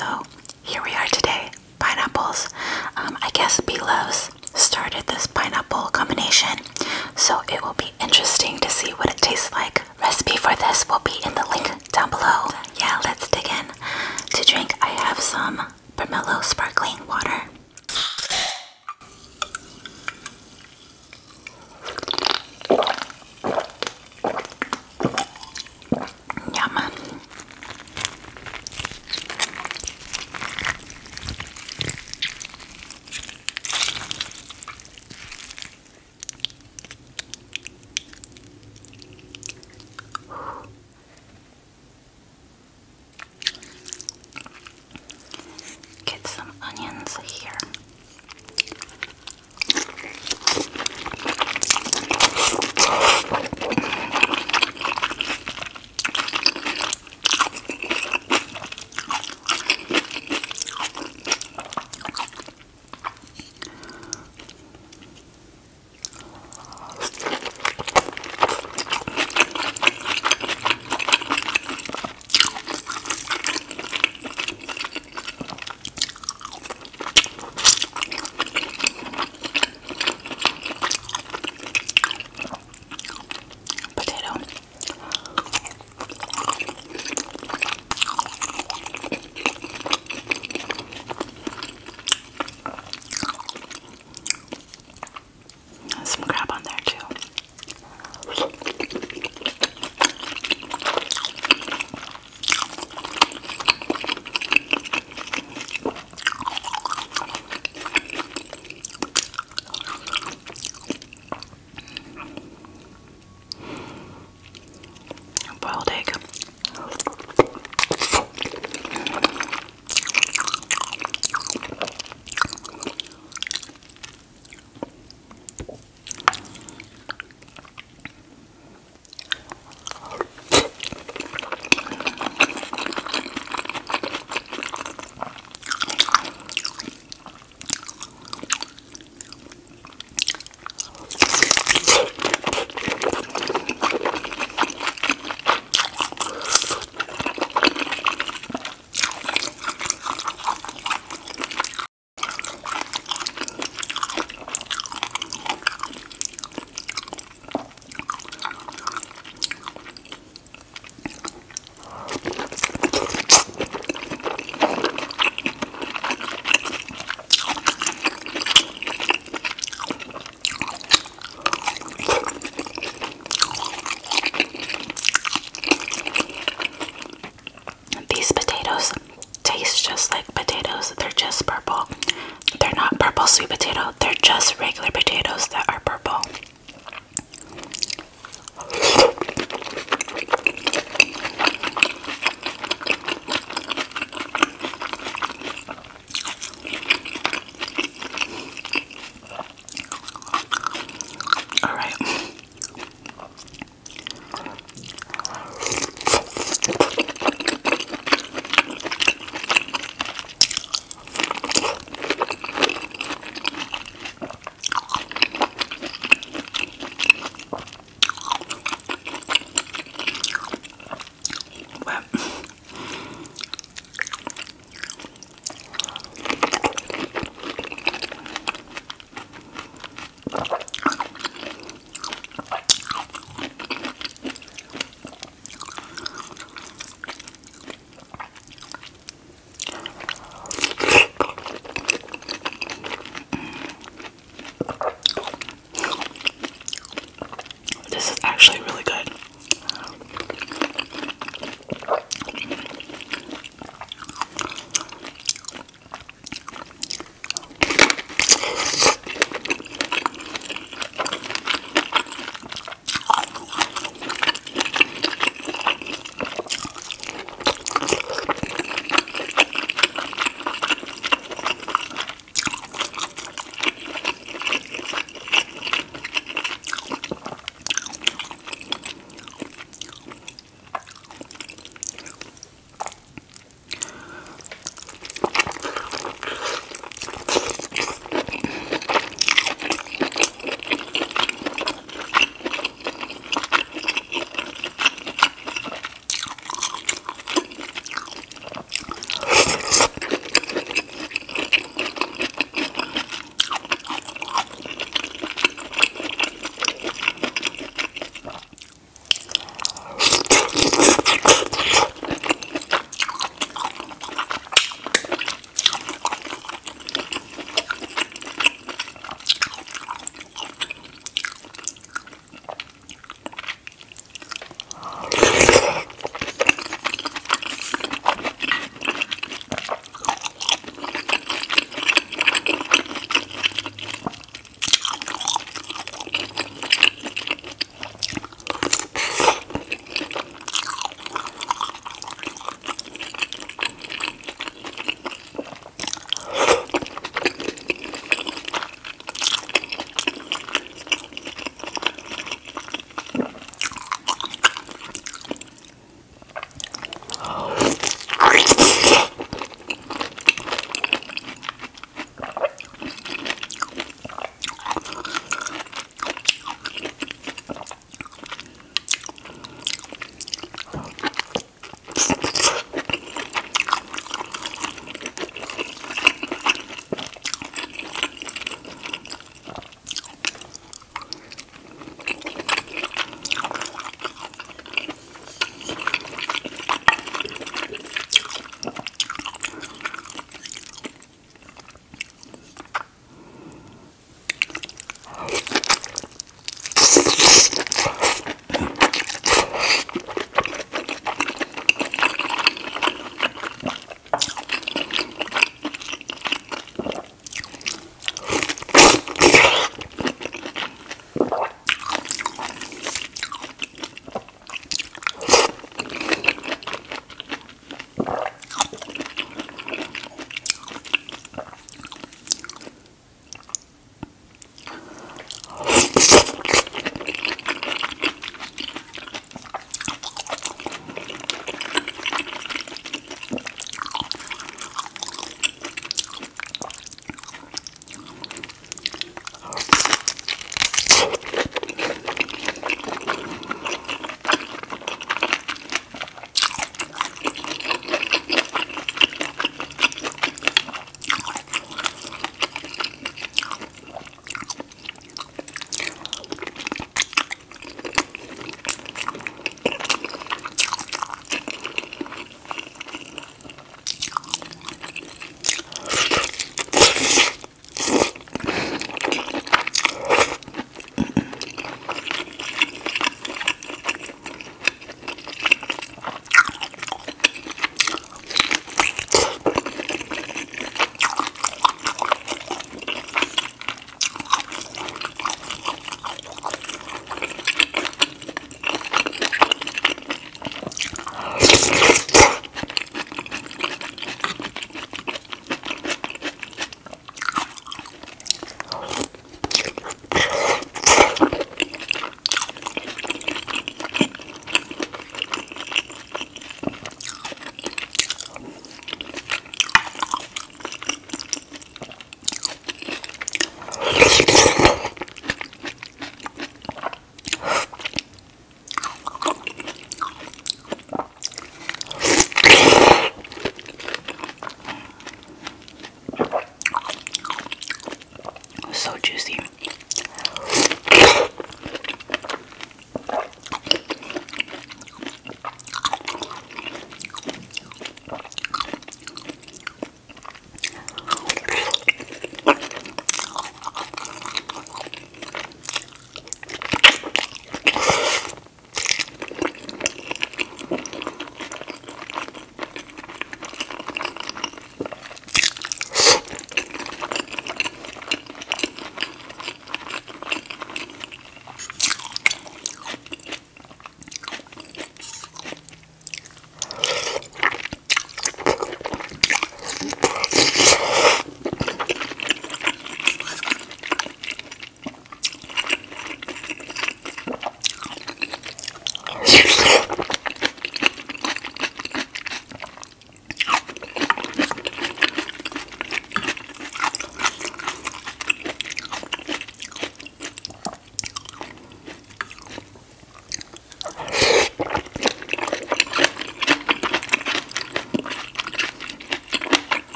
so here we are today. Pineapples. Um, I guess Bloves started this pineapple combination, so it will be interesting to see what it tastes like. Recipe for this will be in the link down below. Yeah, let's dig in. To drink, I have some Pomelo sparkling water. Sweet potato. They're just regular potatoes that this is actually really good.